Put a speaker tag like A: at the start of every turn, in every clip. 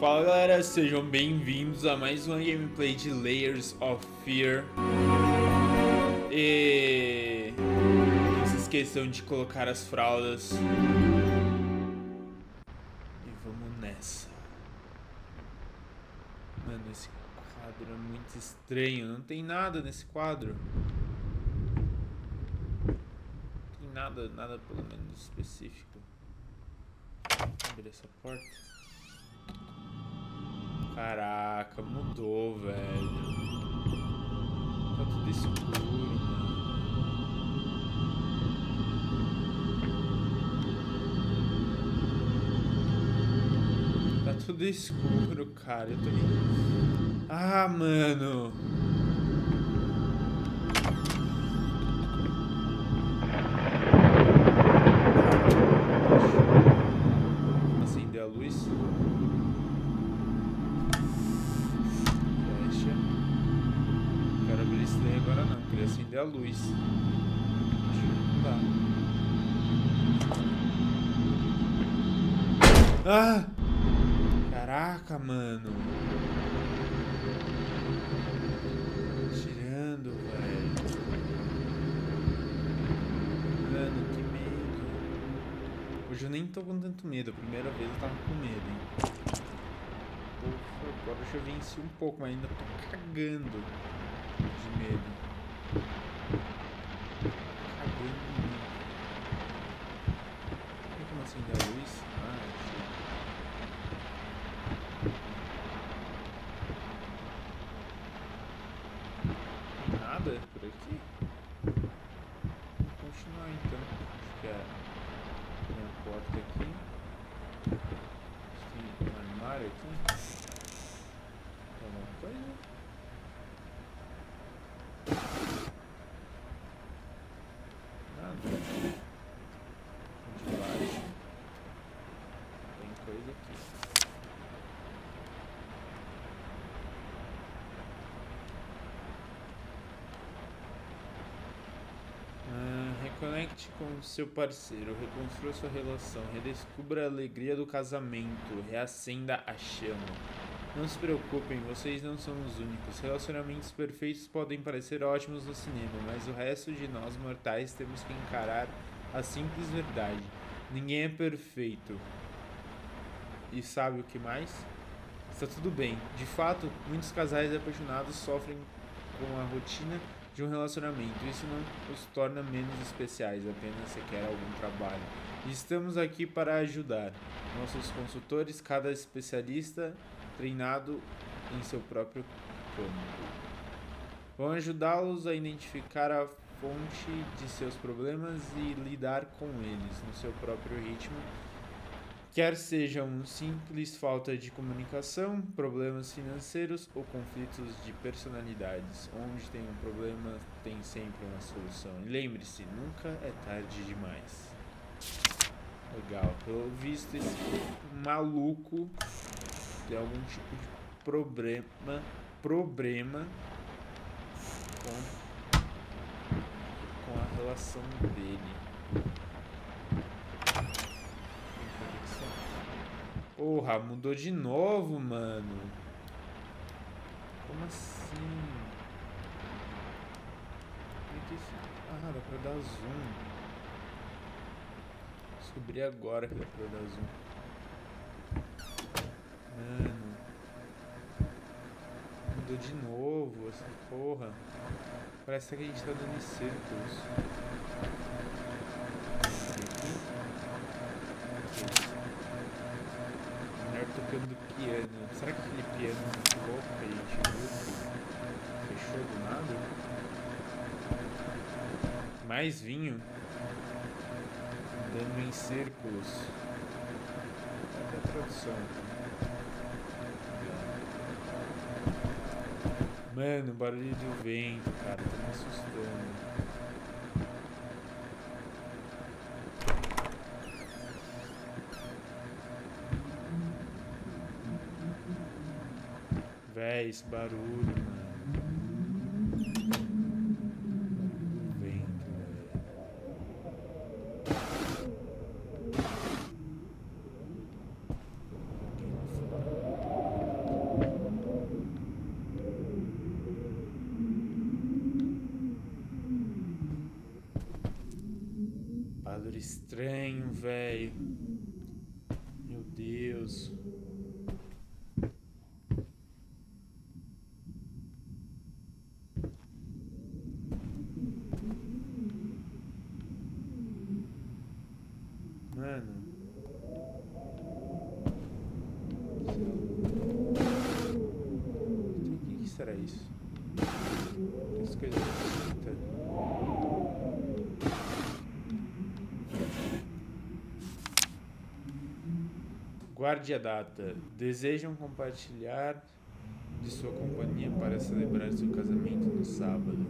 A: Fala galera, sejam bem-vindos a mais uma gameplay de Layers of Fear. E não se esqueçam de colocar as fraldas. E vamos nessa. Mano, esse quadro é muito estranho. Não tem nada nesse quadro. Não tem nada, nada pelo menos específico. Abrir essa porta. Caraca, mudou, velho. Tá tudo escuro, mano. Tá tudo escuro, cara. Eu tô... Ah, mano. Acender a luz. Dá. Ah! Caraca, mano. Tirando, velho. Mano, que medo. Hoje eu nem tô com tanto medo. A primeira vez eu tava com medo, hein. Agora eu já venci um pouco, mas ainda tô cagando de medo. Cagando de medo. Tem como acender a luz? Ah, achei. Tem nada por aqui? Vou continuar então. Acho que é. A porta aqui. Acho que tem um armário aqui. Tem alguma coisa? Nada. De baixo. Tem coisa aqui. Ah, reconecte com seu parceiro, reconstrua sua relação, redescubra a alegria do casamento, reacenda a chama. Não se preocupem, vocês não são os únicos. Relacionamentos perfeitos podem parecer ótimos no cinema, mas o resto de nós mortais temos que encarar a simples verdade. Ninguém é perfeito. E sabe o que mais? Está tudo bem. De fato, muitos casais apaixonados sofrem com a rotina de um relacionamento. Isso não os torna menos especiais, apenas requer algum trabalho. Estamos aqui para ajudar. Nossos consultores, cada especialista treinado em seu próprio campo. Vão ajudá-los a identificar a fonte de seus problemas e lidar com eles no seu próprio ritmo Quer seja um simples falta de comunicação, problemas financeiros ou conflitos de personalidades. Onde tem um problema, tem sempre uma solução. E lembre-se, nunca é tarde demais. Legal. Pelo visto, esse maluco tem algum tipo de problema, problema com, com a relação dele. Porra, mudou de novo, mano. Como assim? É. Ah, dá pra dar zoom. Descobri agora que dá pra dar zoom. Mano. Mudou de novo essa porra. Parece que a gente tá dando em círculos. Tocando piano. Será que aquele piano que a gente viu que fechou do nada? Mais vinho. Andando em círculos. Cadê a tradução? Mano, barulho do vento, cara, tá me assustando. Esse barulho, mano. O que será isso? As coisas Guarde a data. Desejam compartilhar de sua companhia para celebrar seu casamento no sábado,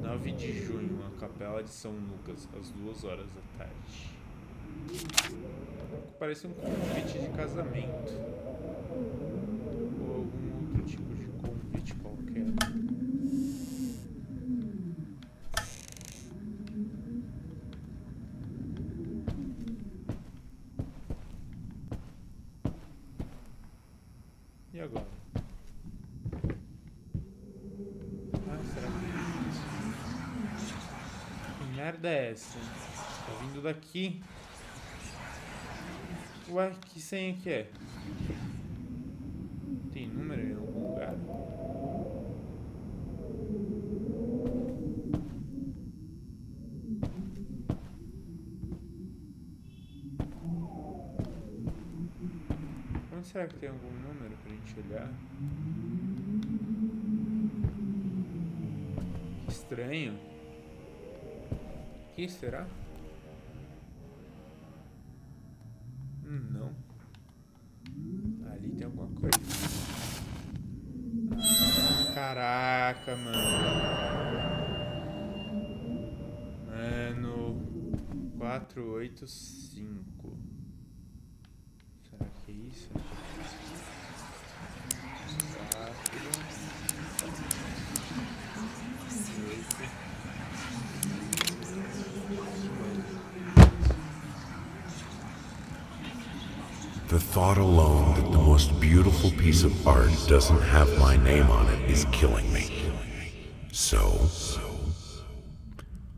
A: 9 de junho, na Capela de São Lucas, às 2 horas da tarde. Parece um convite de casamento. Ou algum outro tipo de convite qualquer. E agora? Ah, será que... Que merda é essa? Tá vindo daqui. Ué, que senha que é? Tem número em algum lugar? Onde será que tem algum número pra gente olhar? Que estranho. Que será? Hum, não. Ali tem alguma coisa. Ah, caraca, mano. Mano. 485. Será que é isso?
B: The thought alone that the most beautiful piece of art doesn't have my name on it is killing me. So,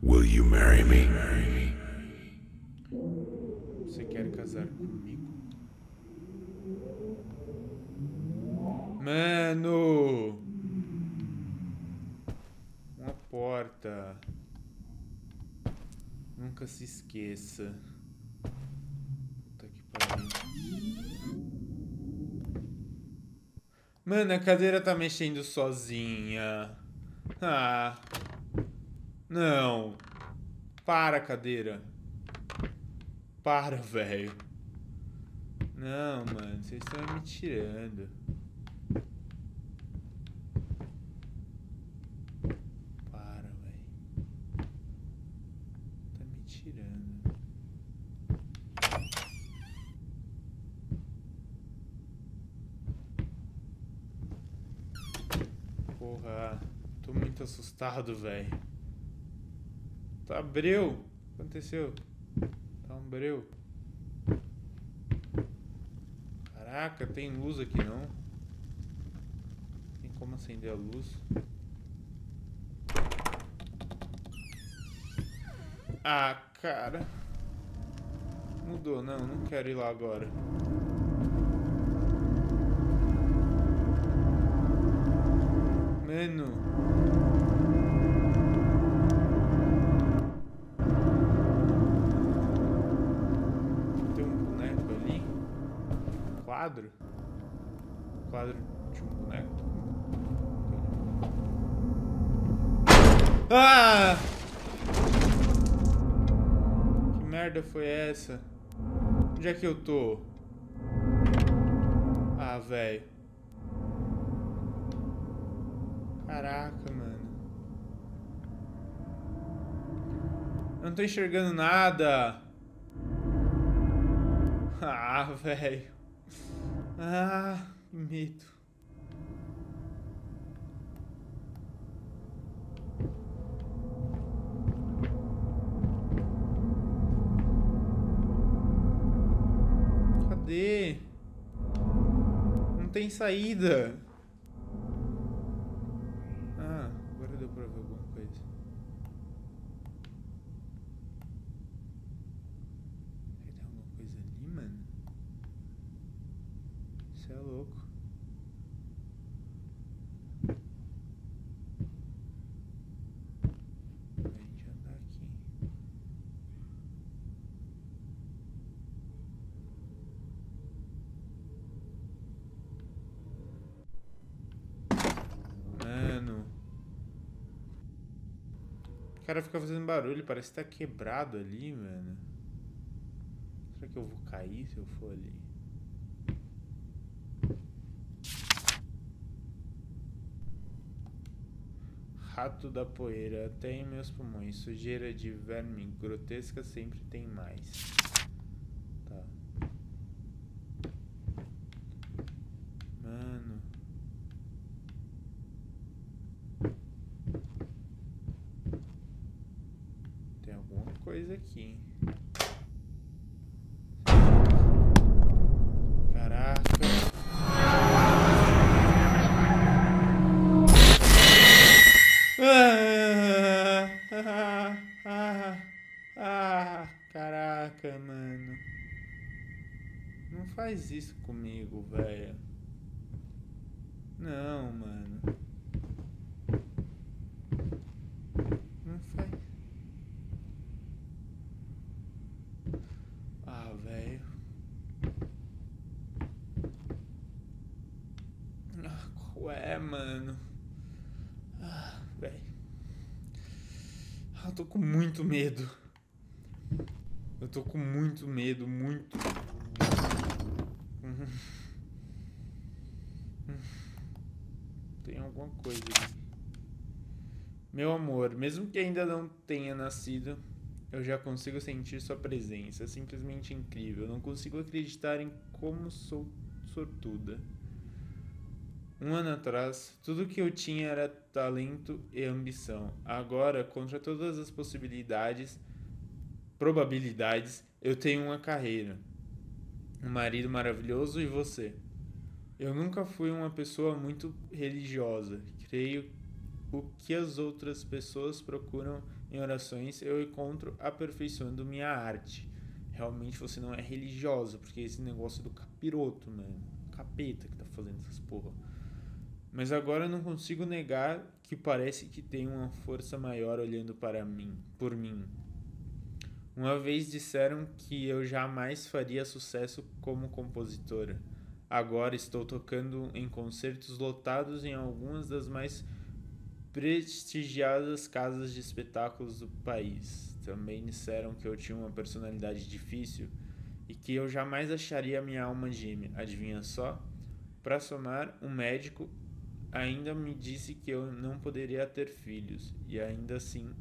B: will you marry me?
A: Mano! Uma porta. Nunca se esqueça. Mano, a cadeira tá mexendo sozinha. Ah. Não. Para, cadeira. Para, velho. Não, mano, vocês estão me tirando. Para, velho. Tá me tirando. Porra, tô assustado, velho. Tá abriu. O que aconteceu? Tá um breu. Caraca, tem luz aqui não? Tem como acender a luz? Ah, cara. Mudou, não, não quero ir lá agora. Mano. Ah! Que merda foi essa? Onde é que eu tô? Ah, velho. Caraca, mano. Eu não tô enxergando nada. Ah, velho. Ah, que medo. Tem saída. Ah, agora deu pra ver alguma coisa. Aí tem alguma coisa ali, mano? Isso é louco. Pra gente andar aqui. O cara fica fazendo barulho, parece que tá quebrado ali, mano. Será que eu vou cair se eu for ali? Rato da poeira, até em meus pulmões. Sujeira de verme grotesca sempre tem mais. Faz isso comigo, velho. Não, mano. Não faz. Ah, velho. Ah, qual é, mano? Ah, velho. Eu tô com muito medo. Eu tô com muito medo, muito. Uhum. Tem alguma coisa aqui. Meu amor, mesmo que ainda não tenha nascido, eu já consigo sentir sua presença. É simplesmente incrível. Não consigo acreditar em como sou sortuda. Um ano atrás, tudo que eu tinha era talento e ambição. Agora, contra todas as possibilidades, probabilidades, eu tenho uma carreira, um marido maravilhoso e você. Eu nunca fui uma pessoa muito religiosa. Creio o que as outras pessoas procuram em orações, eu encontro aperfeiçoando minha arte. Realmente você não é religiosa, porque esse negócio do capiroto, mano. Capeta que tá fazendo essas porra. Mas agora eu não consigo negar que parece que tem uma força maior olhando para mim, por mim. Uma vez disseram que eu jamais faria sucesso como compositora. Agora estou tocando em concertos lotados em algumas das mais prestigiadas casas de espetáculos do país. Também disseram que eu tinha uma personalidade difícil e que eu jamais acharia minha alma gêmea. Adivinha só? Para somar, um médico ainda me disse que eu não poderia ter filhos, e ainda assim,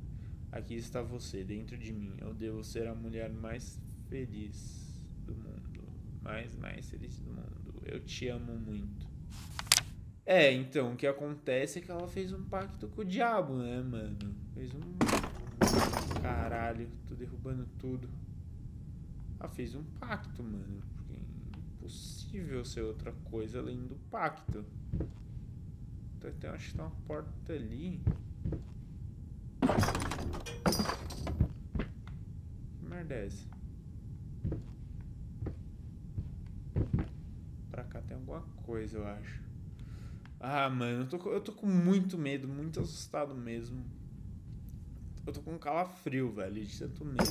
A: aqui está você, dentro de mim. Eu devo ser a mulher mais feliz do mundo. Mais, mais feliz do mundo. Eu te amo muito. É, então, o que acontece é que ela fez um pacto com o diabo, né, mano? Fez um. Caralho, tô derrubando tudo. Ela fez um pacto, mano. É impossível ser outra coisa além do pacto. Tem, acho que tem uma porta ali. Essa? Pra cá tem alguma coisa, eu acho. Ah, mano, eu tô, eu tô com muito medo, muito assustado mesmo. Eu tô com um calafrio, velho, de tanto medo.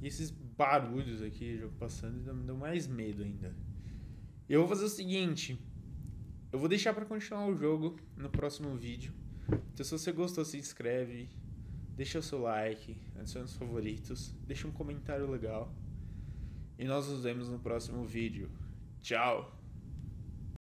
A: E esses barulhos aqui passando me dão mais medo ainda. Eu vou fazer o seguinte. Eu vou deixar para continuar o jogo no próximo vídeo. Então se você gostou, se inscreve, deixa o seu like, adicione os favoritos, deixa um comentário legal. E nós nos vemos no próximo vídeo. Tchau!